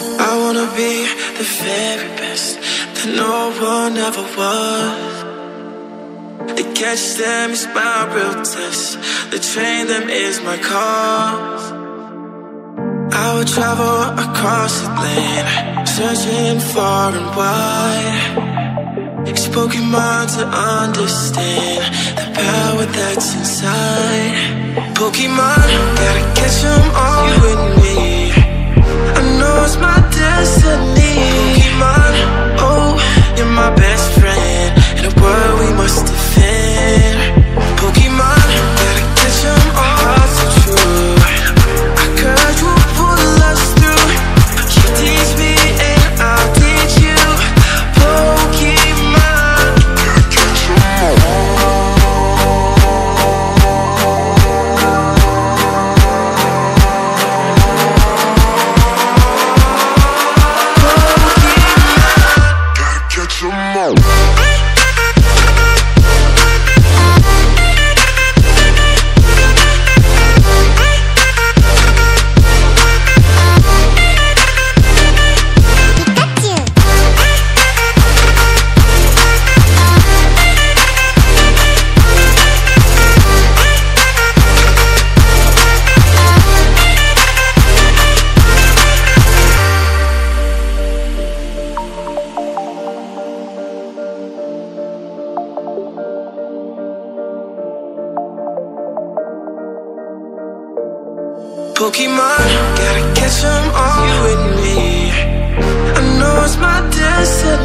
I wanna be the very best that no one ever was. To catch them is my real test. To train them is my cause. I would travel across the land, searching far and wide. Spoken mind to understand the power that's inside. Pokemon, gotta catch 'em all with me. Pokemon, gotta catch them all with me. I know it's my destiny.